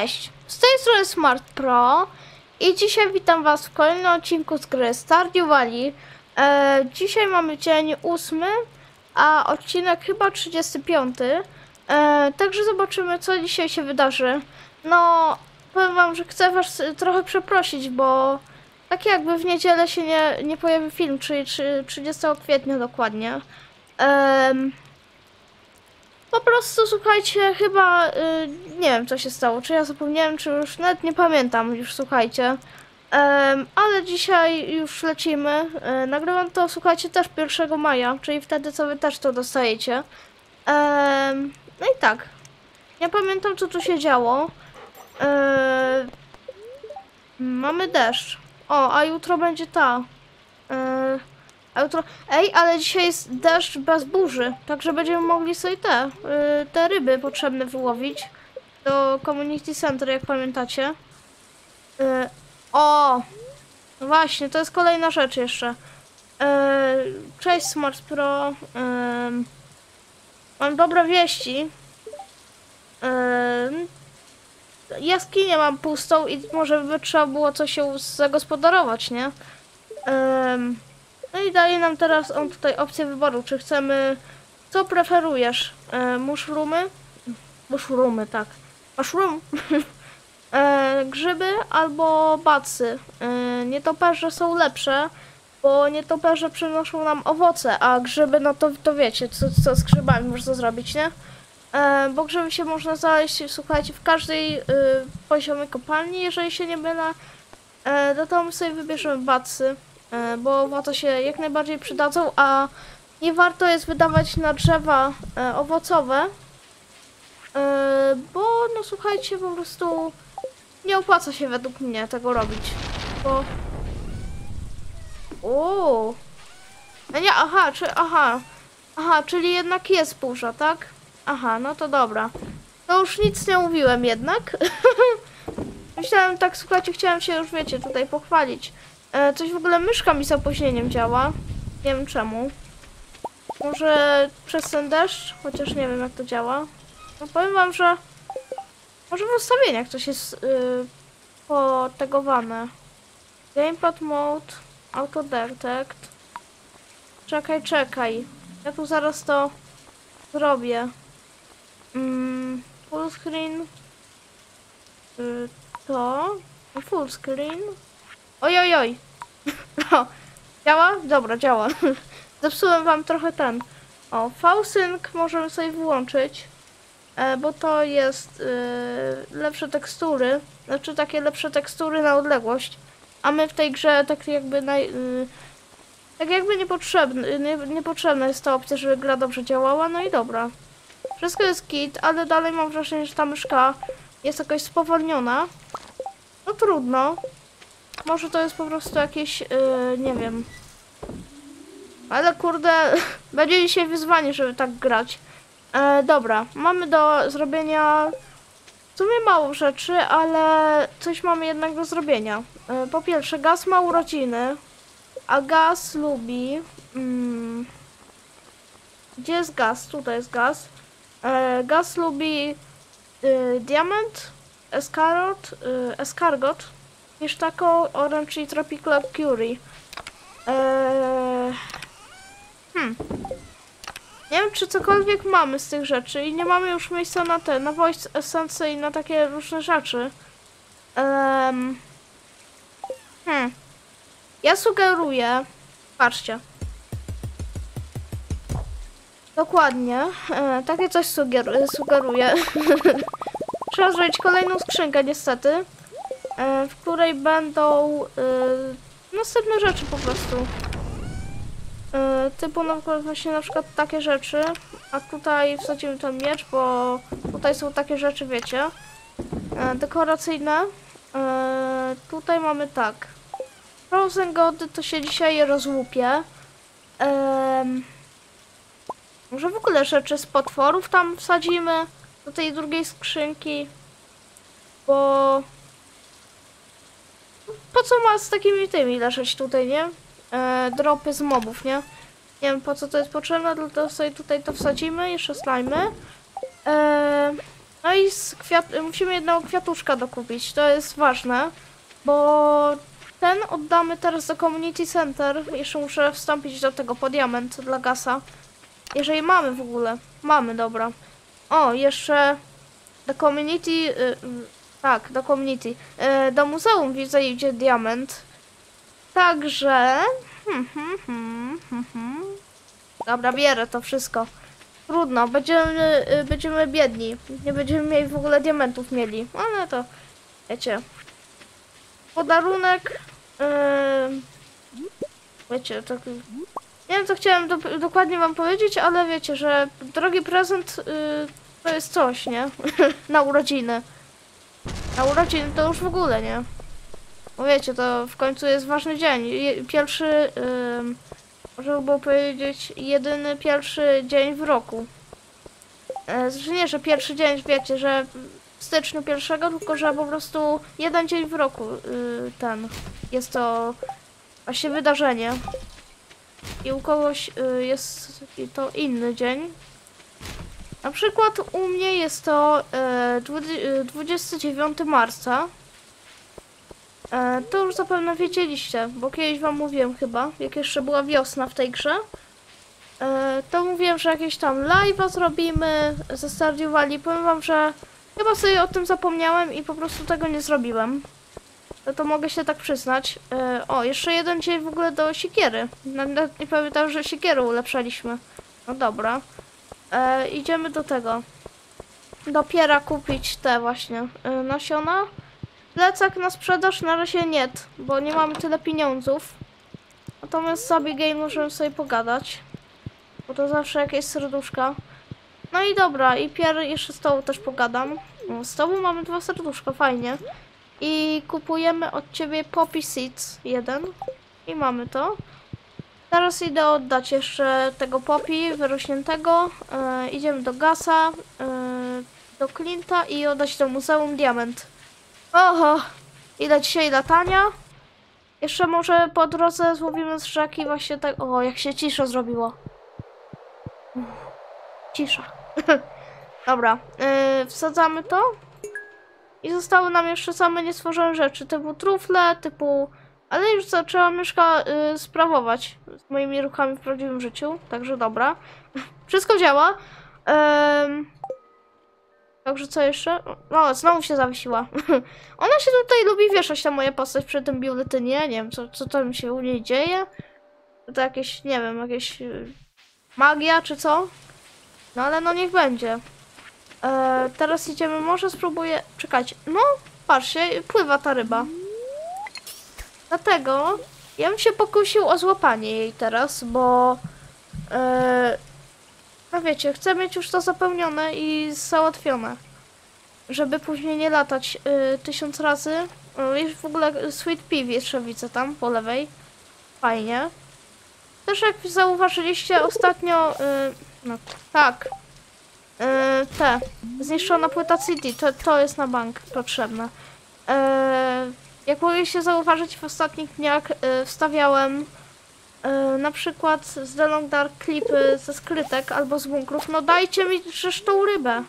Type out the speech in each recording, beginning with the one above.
Cześć, z tej strony Smart Pro i dzisiaj witam Was w kolejnym odcinku z gry Stardew Valley. E, dzisiaj mamy dzień 8, a odcinek chyba 35. E, także zobaczymy, co dzisiaj się wydarzy. No, powiem Wam, że chcę Was trochę przeprosić, bo tak jakby w niedzielę się nie, nie pojawi film, czyli trzy- 30 kwietnia dokładnie. Em, po prostu słuchajcie, chyba y, nie wiem co się stało, czy ja zapomniałem, czy już nawet nie pamiętam, już słuchajcie. Em, ale dzisiaj już lecimy. E, nagrywam to, słuchajcie, też 1 maja, czyli wtedy co wy też to dostajecie. No i tak. Nie pamiętam co tu się działo. E, mamy deszcz. O, a jutro będzie ta. E, jutro... Ej, ale dzisiaj jest deszcz bez burzy, także będziemy mogli sobie te, y, te ryby potrzebne wyłowić do Community Center, jak pamiętacie. Y, o! Właśnie, to jest kolejna rzecz jeszcze. Y, cześć Smart Pro. Y, mam dobre wieści. Y, jaskinię mam pustą i może by trzeba było coś się zagospodarować, nie? Ym, no i daje nam teraz on tutaj opcję wyboru, czy chcemy, co preferujesz, e, mushroomy, mushroomy, tak, mushroom, e, grzyby albo bacy, e, nietoperze są lepsze, bo nietoperze przynoszą nam owoce, a grzyby, no to, to wiecie, co, co z grzybami można zrobić, nie? E, bo grzyby się można znaleźć, słuchajcie, w każdej y, poziomie kopalni, jeżeli się nie mylę, e, no to my sobie wybierzemy bacy. E, bo owoce się jak najbardziej przydadzą, a nie warto jest wydawać na drzewa e, owocowe, e, bo no słuchajcie, po prostu nie opłaca się według mnie tego robić, bo... No nie, aha, czy, aha, aha, czyli jednak jest burza, tak? Aha, no to dobra. To już nic nie mówiłem jednak. Myślałem tak, słuchajcie, chciałem się już, wiecie, tutaj pochwalić. E, coś w ogóle myszka mi z opóźnieniem działa. Nie wiem czemu. Może przez ten deszcz? Chociaż nie wiem jak to działa. No powiem wam, że może w ustawieniach coś jest yy, potegowane. Gamepad mode, auto detect. Czekaj, czekaj. Ja tu zaraz to zrobię. Mm, full screen. Y, to. Full screen. Oj, oj, oj. O, działa? Dobra, działa. Zepsułem wam trochę ten. O, V-Sync możemy sobie wyłączyć, e, bo to jest e, lepsze tekstury, znaczy takie lepsze tekstury na odległość, a my w tej grze tak jakby naj, y, tak jakby niepotrzebny, nie, niepotrzebna jest ta opcja, żeby gra dobrze działała, no i dobra. Wszystko jest kit, ale dalej mam wrażenie, że ta myszka jest jakoś spowolniona. No trudno. Może to jest po prostu jakieś, yy, nie wiem. Ale kurde, będzie dzisiaj wyzwanie, żeby tak grać. E, dobra, mamy do zrobienia w sumie mało rzeczy, ale coś mamy jednak do zrobienia. E, po pierwsze, Gaz ma urodziny, a Gaz lubi... Mm, gdzie jest Gaz? Tutaj jest Gaz. E, Gaz lubi y, diament, escargot, y, escargot niż taką Orange i Tropical Curie. Eee... Hmm. Nie wiem, czy cokolwiek mamy z tych rzeczy i nie mamy już miejsca na te, na voice essence i na takie różne rzeczy. Ehm... Hmm. Ja sugeruję... Patrzcie. Dokładnie. E, takie coś sugeru sugeruję. Trzeba zrobić kolejną skrzynkę, niestety w której będą e, następne rzeczy po prostu. E, typu na przykład właśnie na przykład takie rzeczy, a tutaj wsadzimy ten miecz, bo tutaj są takie rzeczy, wiecie, e, dekoracyjne. E, tutaj mamy tak. Frozen Gody to się dzisiaj rozłupie. Może w ogóle rzeczy z potworów tam wsadzimy do tej drugiej skrzynki, bo po co ma z takimi tymi leżeć tutaj, nie? E, dropy z mobów, nie? Nie wiem po co to jest potrzebne, dlatego sobie tutaj to wsadzimy, jeszcze slajmy. E, No i z kwiat... musimy jednego kwiatuszka dokupić, to jest ważne, bo ten oddamy teraz do Community Center. Jeszcze muszę wstąpić do tego po diament dla gasa. Jeżeli mamy w ogóle. Mamy, dobra. O, jeszcze do Community... y, y, tak, do Community. Y, do muzeum widzę idzie diament. Także... Hmm, hmm, hmm, hmm, hmm. Dobra, bierę to wszystko. Trudno, będziemy, y, będziemy biedni. Nie będziemy mieli w ogóle diamentów mieli. Ale to, wiecie. Podarunek. Yy, wiecie, tak. Nie wiem, co chciałem do, dokładnie wam powiedzieć, ale wiecie, że drogi prezent yy, to jest coś, nie? Na urodziny. Na urodziny to już w ogóle, nie? Bo wiecie, to w końcu jest ważny dzień. Pierwszy, yy, można by było powiedzieć, jedyny pierwszy dzień w roku. E, Znaczy nie, że pierwszy dzień, wiecie, że w styczniu pierwszego, tylko że po prostu jeden dzień w roku y, ten jest to właśnie wydarzenie. I u kogoś y, jest to inny dzień. Na przykład u mnie jest to e, dwudzie- y, 29 marca. E, to już zapewne wiedzieliście, bo kiedyś wam mówiłem chyba, jak jeszcze była wiosna w tej grze. E, to mówiłem, że jakieś tam live'a zrobimy ze Stardew Valley. Powiem wam, że chyba sobie o tym zapomniałem i po prostu tego nie zrobiłem. No to mogę się tak przyznać. E, o, jeszcze jeden dzień w ogóle do siekiery. Nawet nie pamiętam, że siekierę ulepszaliśmy. No dobra. E, idziemy do tego. Dopiero kupić te właśnie e, nasiona. Plecak na sprzedaż na razie nie, bo nie mamy tyle pieniądzów. Natomiast z Abigail możemy sobie pogadać. Bo to zawsze jakieś serduszka. No i dobra, i Pier jeszcze z tobą też pogadam. O, z tobą mamy dwa serduszka, fajnie. I kupujemy od ciebie Poppy Seeds jeden. I mamy to. Teraz idę oddać jeszcze tego Poppy wyrośniętego. E, idziemy do Gasa, e, do Clint'a i oddać do Muzeum Diament. Oho, ile dzisiaj latania. Jeszcze może po drodze złowimy z rzeki właśnie tak... O, jak się cisza zrobiło. Cisza. Dobra, yy, wsadzamy to. I zostały nam jeszcze same niestworzone rzeczy, typu trufle, typu... Ale już zaczęłam myszka yy, sprawować z moimi ruchami w prawdziwym życiu, także dobra. Wszystko działa. Ym... Także co jeszcze? O, znowu się zawiesiła. Ona się tutaj lubi wieszać, ta moja postać przy tym biuletynie. Nie wiem, co, co tam się u niej dzieje. To jakieś, nie wiem, jakieś yy, magia czy co? No ale no niech będzie. E, teraz idziemy, może spróbuję... Czekać. No, patrzcie, pływa ta ryba. Dlatego ja bym się pokusił o złapanie jej teraz, bo... E, no wiecie, chcę mieć już to zapełnione i załatwione. Żeby później nie latać y, tysiąc razy. O, już w ogóle Sweet Pea widzę tam po lewej. Fajnie. Też jak zauważyliście ostatnio, y, no tak, y, te, zniszczona płyta CD, to, to jest na bank potrzebne. Y, jak mogliście zauważyć w ostatnich dniach, y, wstawiałem y, na przykład z The Long Dark klipy ze skrytek albo z bunkrów. No dajcie mi przecież tą rybę.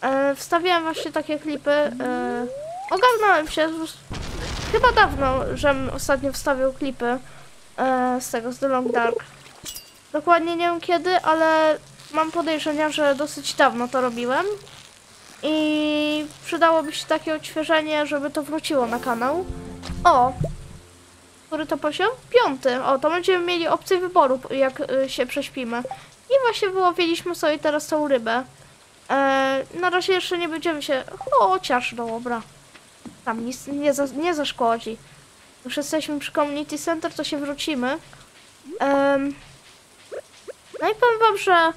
E, wstawiałem właśnie takie klipy. E, ogarnąłem się. Chyba dawno, żem ostatnio wstawiał klipy e, z tego, z The Long Dark. Dokładnie nie wiem kiedy, ale mam podejrzenia, że dosyć dawno to robiłem. I przydałoby się takie odświeżenie, żeby to wróciło na kanał. O! Który to poziom? Piąty. O, to będziemy mieli opcję wyboru, jak y, się prześpimy. I właśnie wyłowiliśmy sobie teraz tą rybę. E, na razie jeszcze nie będziemy się... Chociaż dobra. Tam nic nie, za, nie zaszkodzi. Już jesteśmy przy Community Center, to się wrócimy. Em, no i powiem wam, że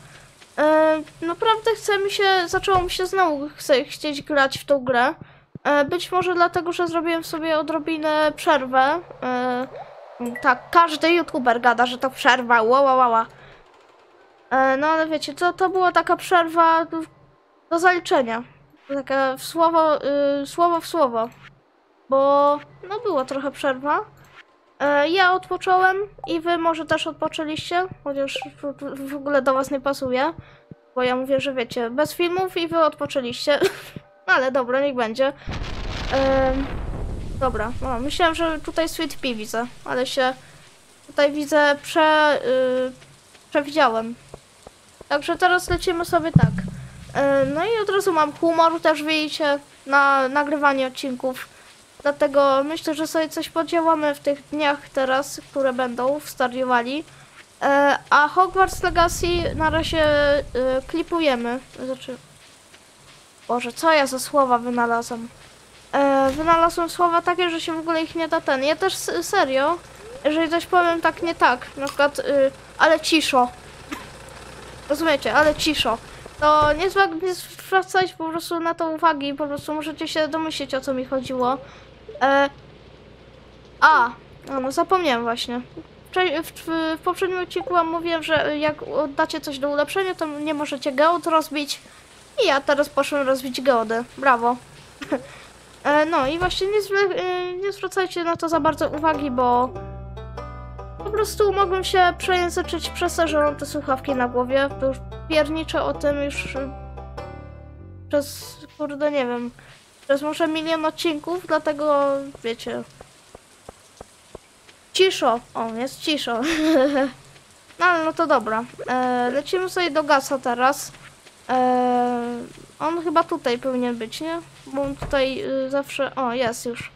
e, naprawdę chce mi się, zaczęło mi się znowu chce, chcieć grać w tą grę. E, być może dlatego, że zrobiłem sobie odrobinę przerwę. E, tak, każdy youtuber gada, że to przerwa, ła, ła, ła, ła. E, no ale wiecie, to, to była taka przerwa do, do zaliczenia. Taka w słowo, y, słowo w słowo. Bo no była trochę przerwa. E, ja odpocząłem i wy może też odpoczęliście, chociaż w, w ogóle do was nie pasuje. Bo ja mówię, że wiecie, bez filmów i wy odpoczęliście. Ale dobra, niech będzie. Dobra, no, myślałem, że tutaj Sweet Pea widzę, ale się tutaj widzę prze, y, przewidziałem. Także teraz lecimy sobie tak. E, No i od razu mam humor, też widzicie, na nagrywanie odcinków. Dlatego myślę, że sobie coś podziałamy w tych dniach teraz, które będą w. E, A Hogwarts Legacy na razie e, klipujemy. Znaczy... Boże, co ja za słowa wynalazłam? E, Wynalazłem słowa takie, że się w ogóle ich nie da ten. Ja też serio, jeżeli coś powiem tak nie tak, na przykład, y, ale ciszo. Rozumiecie, ale ciszo. To nie zwracać po prostu na to uwagi, po prostu możecie się domyślić o co mi chodziło. E, a, no, no zapomniałem właśnie. W, w, w poprzednim odcinku wam mówiłem, że jak oddacie coś do ulepszenia, to nie możecie geod rozbić. I ja teraz poszłem rozbić geodę. Brawo. E, no i właśnie nie, e, nie zwracajcie na to za bardzo uwagi, bo po prostu mogłem się przejęzyczyć przez to, że mam te słuchawki na głowie. To już pierniczę o tym już przez, kurde, nie wiem, przez może milion odcinków, dlatego wiecie. Ciszo! O, jest ciszo. no ale no to dobra. E, lecimy sobie do Gasa teraz. E, on chyba tutaj powinien być, nie? Bo on tutaj y, zawsze... O, jest już.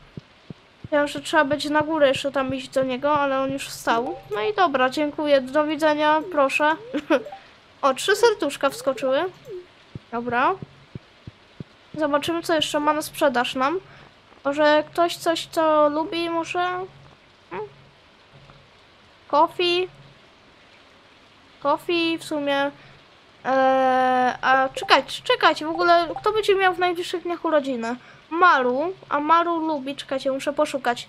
Myślałem, że trzeba będzie na górę jeszcze tam iść do niego, ale on już wstał. No i dobra, dziękuję. Do widzenia, proszę. o, trzy serduszka wskoczyły. Dobra. Zobaczymy, co jeszcze ma na sprzedaż nam. Może ktoś coś, co lubi, może... Hmm? Coffee. Coffee w sumie. Eee, a czekajcie, czekajcie, w ogóle kto będzie miał w najbliższych dniach urodziny? Maru, a Maru lubi, czekajcie, muszę poszukać.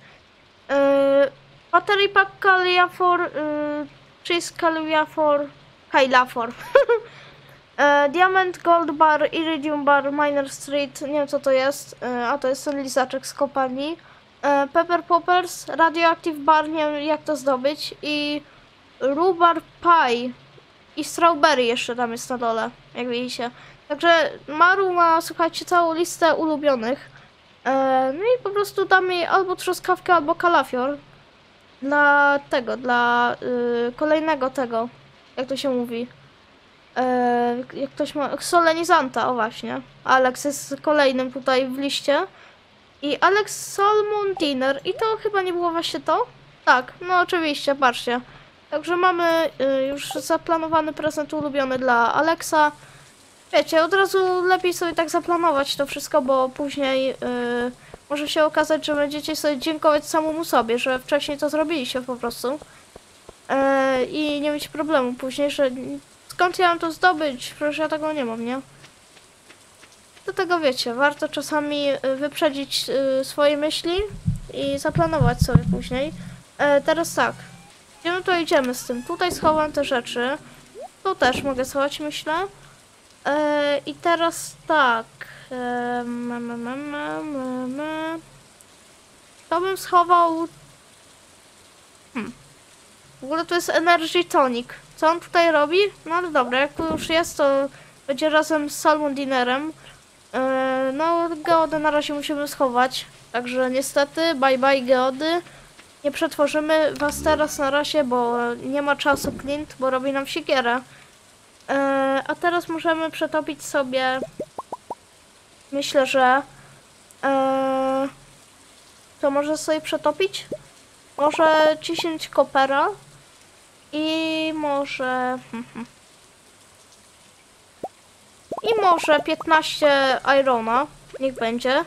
Eee, battery pack Kaliafor, eee, cheese Kaliafor, Kailafor. eee, Diamond Gold Bar, Iridium Bar, Miner Street, nie wiem co to jest, eee, a to jest ten lizaczek z kopalni. Eee, Pepper Poppers, Radioactive Bar, nie wiem jak to zdobyć i Rhubarb Pie i Strawberry jeszcze tam jest na dole, jak widzicie. Także Maru ma, słuchajcie, całą listę ulubionych. E, no i po prostu dam jej albo truskawkę, albo kalafior. Dla tego, dla y, kolejnego tego, jak to się mówi. E, jak ktoś ma. Solenizanta, o właśnie. Alex jest kolejnym tutaj w liście. I Alex Salmon Dinner. I to chyba nie było właśnie to? Tak, no oczywiście, patrzcie. Także mamy y, już zaplanowany prezent ulubiony dla Alexa. Wiecie, od razu lepiej sobie tak zaplanować to wszystko, bo później y, może się okazać, że będziecie sobie dziękować samemu sobie, że wcześniej to zrobiliście po prostu. Y, I nie mieć problemu później, że skąd ja mam to zdobyć? Przecież ja tego nie mam, nie? Dlatego wiecie, warto czasami y, wyprzedzić y, swoje myśli i zaplanować sobie później. E, teraz tak, gdzie my to idziemy z tym? Tutaj schowam te rzeczy. Tu też mogę schować, myślę. E, I teraz tak. E, m, m, m, m, m, m. To bym schował... Hmm. W ogóle to jest Energy Tonic. Co on tutaj robi? No ale dobra, jak tu już jest, to będzie razem z Salmon Dinerem. E, no, geodę na razie musimy schować. Także niestety, bye bye geody. Nie przetworzymy was teraz na razie, bo nie ma czasu Clint, bo robi nam siekierę. E, a teraz możemy przetopić sobie. Myślę, że. E, to może sobie przetopić? Może 10 kopera. I może. I może 15 irona. Niech będzie.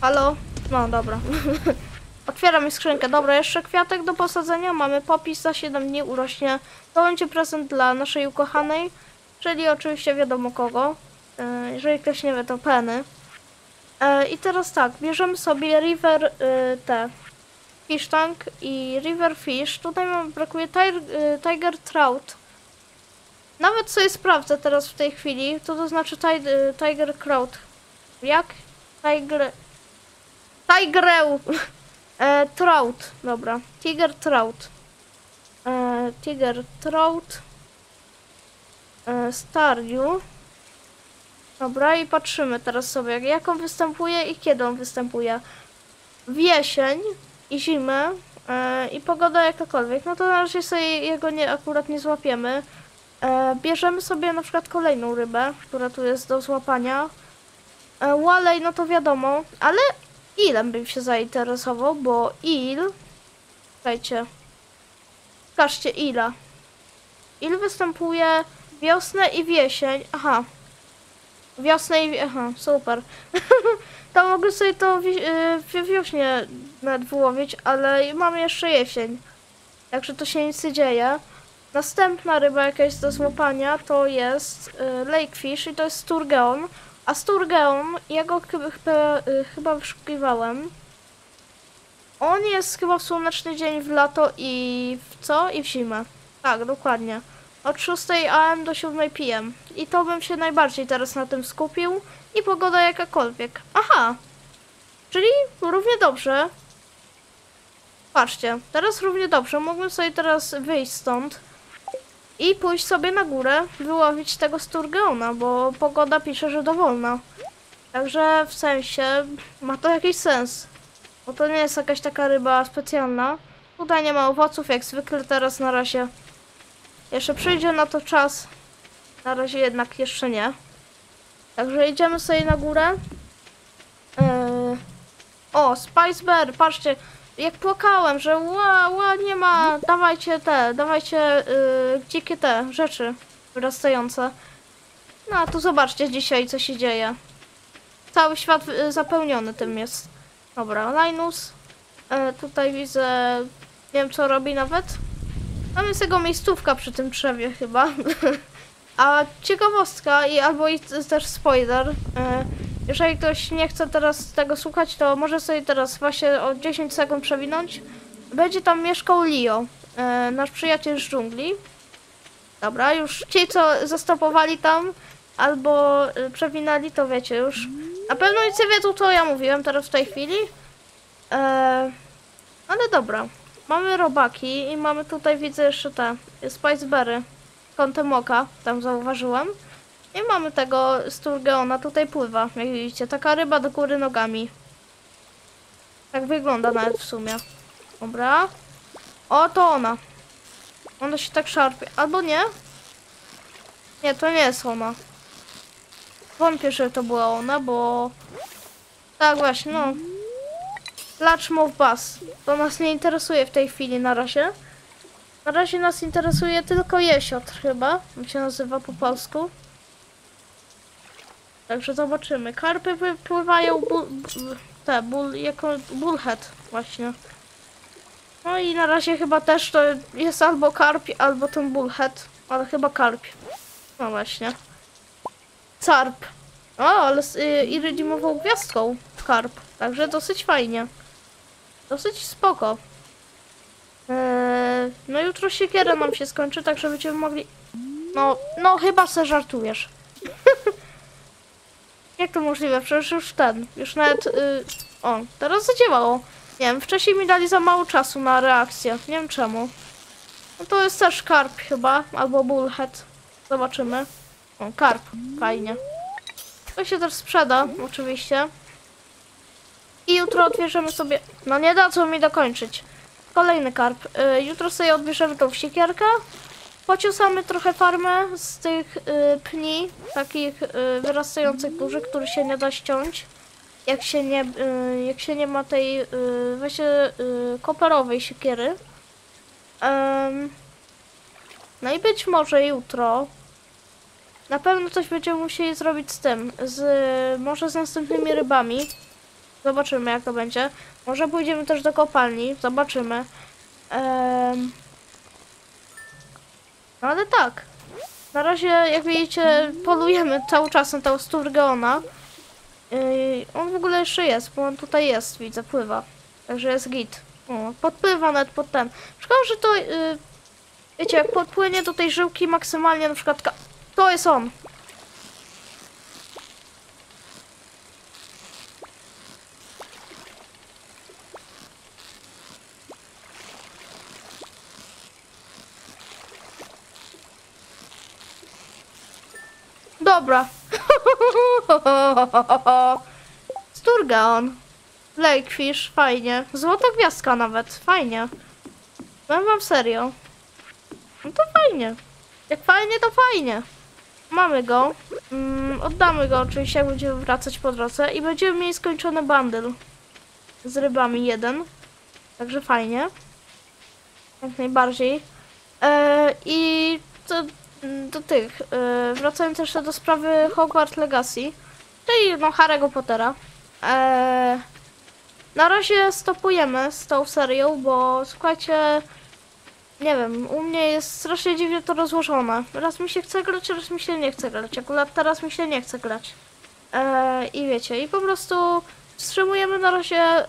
Halo? No dobra. Otwieram mi skrzynkę. Dobra, jeszcze kwiatek do posadzenia. Mamy popis za 7 dni urośnie. To będzie prezent dla naszej ukochanej, czyli oczywiście wiadomo kogo. E, Jeżeli ktoś nie wie, to Penny. E, I teraz tak, bierzemy sobie River e, te Fish Tank i River Fish. Tutaj mam, brakuje tiger, e, tiger Trout. Nawet sobie sprawdzę teraz w tej chwili, co to znaczy e, Tiger Trout. Jak? Tiger... Tigreu! E, trout, dobra. Tiger Trout. E, tiger Trout. e, Stardew. Dobra, i patrzymy teraz sobie, jak on występuje i kiedy on występuje. W jesień i zimę e, i pogoda jakakolwiek, no to na razie sobie jego nie, akurat nie złapiemy. E, bierzemy sobie na przykład kolejną rybę, która tu jest do złapania. E, Walej, no to wiadomo, ale ilem bym się zainteresował, bo il... Słuchajcie. Pokażcie ila. Il występuje wiosnę i wiesień. Aha. Wiosnę i... Aha, super. to mogę sobie to wi- we wiośnie nawet wyłowić, ale mamy jeszcze jesień. Także to się nic nie dzieje. Następna ryba jaka jest do złapania to jest y, lakefish i to jest sturgeon. A sturgeon, ja go chyba, y, chyba wyszukiwałem. On jest chyba w słoneczny dzień w lato i w co? I w zimę. Tak, dokładnie. Od 6 am do 7 pm. I to bym się najbardziej teraz na tym skupił. I pogoda jakakolwiek. Aha! Czyli równie dobrze. Patrzcie, teraz równie dobrze. Mógłbym sobie teraz wyjść stąd i pójść sobie na górę, wyłowić tego sturgeona, bo pogoda pisze, że dowolna. Także w sensie ma to jakiś sens. Bo to nie jest jakaś taka ryba specjalna. Tutaj nie ma owoców, jak zwykle teraz na razie. Jeszcze przyjdzie na to czas. Na razie jednak jeszcze nie. Także idziemy sobie na górę. Yy... O, Spice Bear, patrzcie. Jak płakałem, że ła, ła, nie ma, dawajcie te, dawajcie yy, dzikie te rzeczy wyrastające. No, a tu zobaczcie dzisiaj, co się dzieje. Cały świat y, zapełniony tym jest. Dobra, Linus. E, tutaj widzę, nie wiem co robi nawet. Tam jest jego miejscówka przy tym drzewie chyba. A ciekawostka i albo i też spoiler. E, jeżeli ktoś nie chce teraz tego słuchać, to może sobie teraz właśnie o 10 sekund przewinąć. Będzie tam mieszkał Leo, e, nasz przyjaciel z dżungli. Dobra, już ci, co zastopowali tam albo e, przewinęli, to wiecie już. Na pewno nic nie wiedzą, co ja mówiłem teraz w tej chwili. Ale dobra. Mamy robaki i mamy tutaj, widzę jeszcze te Spiceberry. Kątem oka, tam zauważyłam. I mamy tego Sturgeona, tutaj pływa, jak widzicie. Taka ryba do góry nogami. Tak wygląda nawet w sumie. Dobra. O, to ona. Ona się tak szarpie. Albo nie? Nie, to nie jest ona. Wątpię, że to była ona, bo... Tak właśnie, no. Larchmouth Bass. To nas nie interesuje w tej chwili na razie. Na razie nas interesuje tylko jesiotr chyba. Jak się nazywa po polsku. Także zobaczymy. Karpy wypływają te, bull, jako bullhead właśnie. No i na razie chyba też to jest albo karp, albo ten bullhead. Ale chyba karp. No właśnie. Carp. O, ale z y, irydimową gwiazdką karp. Także dosyć fajnie. Dosyć spoko. No jutro siekiera nam się skończy, także będziemy mogli... No, no chyba se żartujesz. Jak to możliwe? Przecież już ten, już nawet... Y... O, teraz zadziałało. Nie wiem, wcześniej mi dali za mało czasu na reakcję. Nie wiem czemu. No to jest też karp chyba, albo bullhead. Zobaczymy. O, karp. Fajnie. To się też sprzeda, oczywiście. I jutro odbierzemy sobie... No nie dadzą mi dokończyć. Kolejny karp. Y, jutro sobie odbierzemy tą siekierkę. Pociosamy trochę farmę z tych y, pni, takich y, wyrastających dużych, których się nie da ściąć. Jak się nie, jak się nie ma tej właśnie koperowej siekiery. No i być może jutro na pewno coś będziemy musieli zrobić z tym, z może z następnymi rybami. Zobaczymy jak to będzie. Może pójdziemy też do kopalni, zobaczymy. No ale tak. Na razie, jak widzicie, polujemy cały czas na tego Sturgeona. On w ogóle jeszcze jest, bo on tutaj jest, widzę, pływa. Także jest git. O, podpływa nawet pod ten. Szkoda, że to, yy, wiecie, jak podpłynie do tej żyłki maksymalnie na przykład... To jest on. Dobra. Sturgeon. Lakefish, fajnie. Złota gwiazdka nawet, fajnie. Powiem wam serio. No to fajnie. Jak fajnie, to fajnie. Mamy go. Mm, oddamy go oczywiście, jak będziemy wracać po drodze. I będziemy mieli skończony bundle. Z rybami jeden. Także fajnie. Jak najbardziej. E, I do, do tych. E, wracając jeszcze do sprawy Hogwarts Legacy. Czyli no Harry'ego Pottera. E, na razie stopujemy z tą serią, bo słuchajcie, nie wiem, u mnie jest strasznie dziwnie to rozłożone. Raz mi się chce grać, raz mi się nie chce grać. Akurat teraz mi się nie chce grać. E, I wiecie, i po prostu wstrzymujemy na razie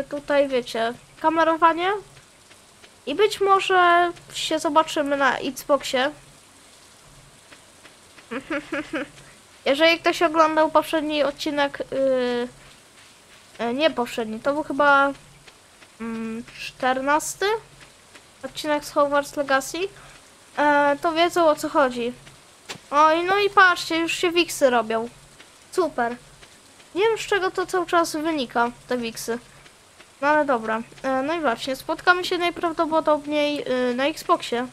y, tutaj, wiecie, kamerowanie. I być może się zobaczymy na Xboxie. Jeżeli ktoś oglądał poprzedni odcinek, yy, nie poprzedni, to był chyba mm, 14 odcinek z Hogwarts Legacy, e, to wiedzą o co chodzi. Oj, no i patrzcie, już się wiksy robią. Super. Nie wiem z czego to cały czas wynika, te wiksy. No ale dobra. E, no i właśnie, spotkamy się najprawdopodobniej y, na Xboxie.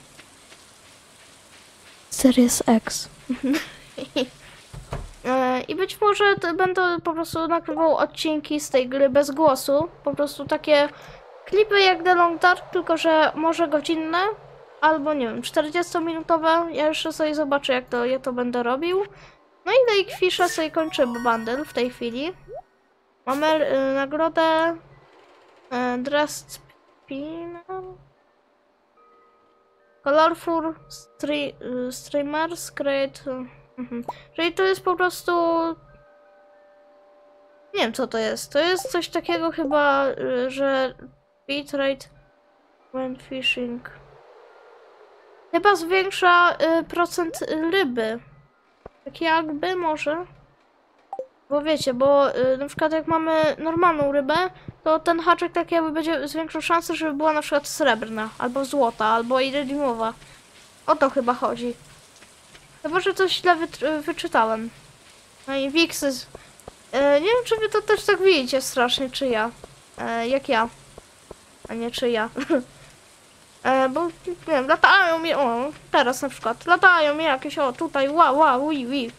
Series X. E, I być może będę po prostu nagrywał odcinki z tej gry bez głosu. Po prostu takie klipy jak The Long Dark, tylko że może godzinne, albo nie wiem, 40-minutowe. Ja jeszcze sobie zobaczę, jak to, jak to będę robił. No i Lakefisha sobie kończymy bundle w tej chwili. Mamy y, nagrodę y, Spinner. Colorful stre Streamers Create... Mhm. Czyli to jest po prostu... Nie wiem co to jest. To jest coś takiego chyba, y, że bitrate when fishing. Chyba zwiększa y, procent ryby. Tak jakby może. Bo wiecie, bo y, na przykład jak mamy normalną rybę, to ten haczyk tak jakby będzie zwiększał szansę, żeby była na przykład srebrna, albo złota, albo iridiumowa. O to chyba chodzi. Chyba, że coś źle wytr- wyczytałem. No i Wiksy. z- E, nie wiem, czy wy to też tak widzicie strasznie, czy ja. E, jak ja. A nie czy ja. e, bo, nie wiem, latają mi, o, teraz na przykład, latają mi jakieś, o, tutaj, wow, wow, wi, wi.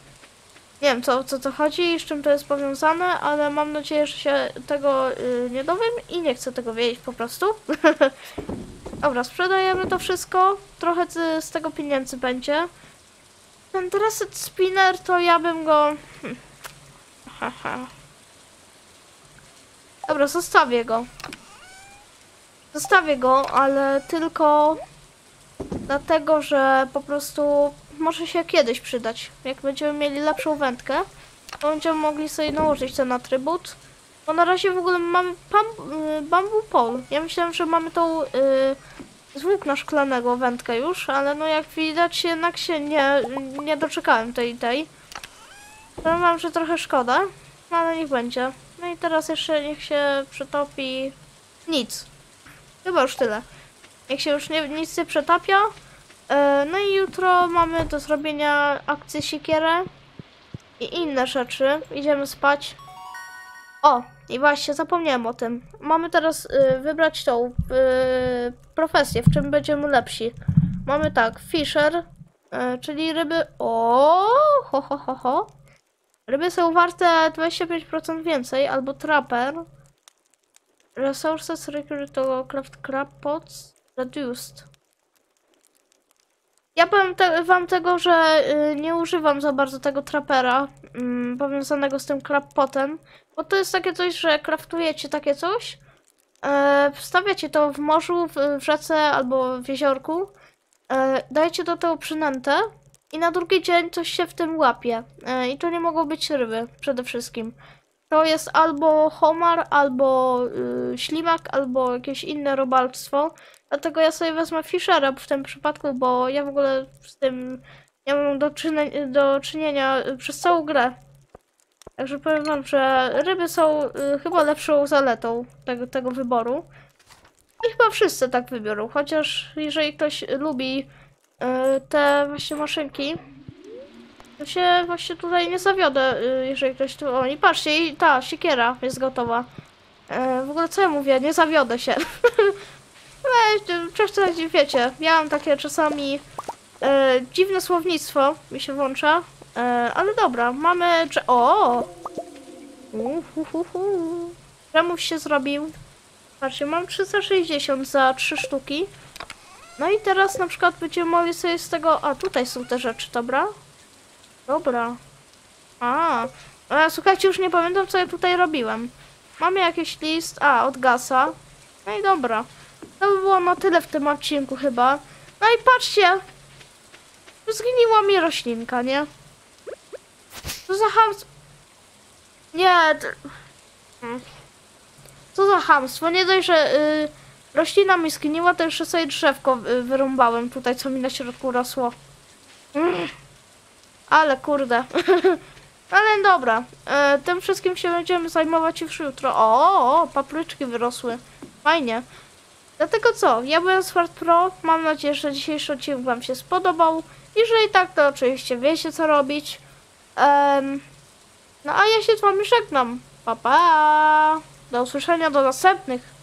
Nie wiem, co, co to chodzi z czym to jest powiązane, ale mam nadzieję, że się tego y, nie dowiem i nie chcę tego wiedzieć po prostu. Dobra, sprzedajemy to wszystko. Trochę z, z tego pieniędzy będzie. Ten Dressed Spinner to ja bym go... Hmm. Dobra, zostawię go. Zostawię go, ale tylko dlatego, że po prostu może się kiedyś przydać. Jak będziemy mieli lepszą wędkę, to będziemy mogli sobie nałożyć ten atrybut. Bo na razie w ogóle mamy bam, bamboo pole. Ja myślałem, że mamy tą y, z włókna szklanego wędkę już, ale no jak widać jednak się nie, nie doczekałem tej tej. Powiem wam, że trochę szkoda, ale niech będzie. No i teraz jeszcze niech się przetopi nic. Chyba już tyle. Jak się już nie, nic nie przetapia. E, no i jutro mamy do zrobienia akcję siekierę i inne rzeczy. Idziemy spać. O, i właśnie zapomniałem o tym. Mamy teraz y, wybrać tą y, profesję, w czym będziemy lepsi. Mamy tak, fisher, y, czyli ryby. O, ho, ho, ho, ho. Ryby są warte 25% więcej, albo trapper. Resources required to craft crab pots reduced. Ja powiem te, wam tego, że y, nie używam za bardzo tego trapera mm, powiązanego z tym crab potem, bo to jest takie coś, że kraftujecie takie coś, e, wstawiacie to w morzu, w, w rzece albo w jeziorku, e, dajecie do tego przynętę i na drugi dzień coś się w tym łapie. E, I to nie mogą być ryby przede wszystkim. To jest albo homar, albo y, ślimak, albo jakieś inne robalstwo. Dlatego ja sobie wezmę Fishera w tym przypadku, bo ja w ogóle z tym nie mam do, do czynienia y, przez całą grę. Także powiem wam, że ryby są y, chyba lepszą zaletą tego, tego wyboru. I chyba wszyscy tak wybiorą, chociaż jeżeli ktoś lubi y, te właśnie maszynki, To się właśnie tutaj nie zawiodę, y, jeżeli ktoś tu... O, i patrzcie, i ta siekiera jest gotowa. E, w ogóle co ja mówię? Nie zawiodę się. Weź, czasami wiecie, ja mam takie czasami e, dziwne słownictwo, mi się włącza. E, ale dobra, mamy... O! Uhuhuhu. Się zrobił. Patrzcie, mam 360 za 3 sztuki. No i teraz na przykład będziemy mogli sobie z tego... A, tutaj są te rzeczy, dobra? Dobra. A, ale słuchajcie, już nie pamiętam, co ja tutaj robiłem. Mamy jakiś list... A, od Gasa. No i dobra. To by było na tyle w tym odcinku chyba. No i patrzcie! Zginiła mi roślinka, nie? Co za hamstwo... Nie, to... Hmm. Co za hamstwo? Nie dość, że y, roślina mi zgniła, to jeszcze sobie drzewko y, wyrąbałem tutaj, co mi na środku rosło. Mm. Ale kurde. Ale dobra, e, tym wszystkim się będziemy zajmować już jutro. O, o, papryczki wyrosły. Fajnie. Dlatego co, ja byłem Smart Pro, mam nadzieję, że dzisiejszy odcinek Wam się spodobał. Jeżeli tak, to oczywiście wiecie co robić. Em, no a ja się z Wami żegnam. Pa, pa! Do usłyszenia do następnych.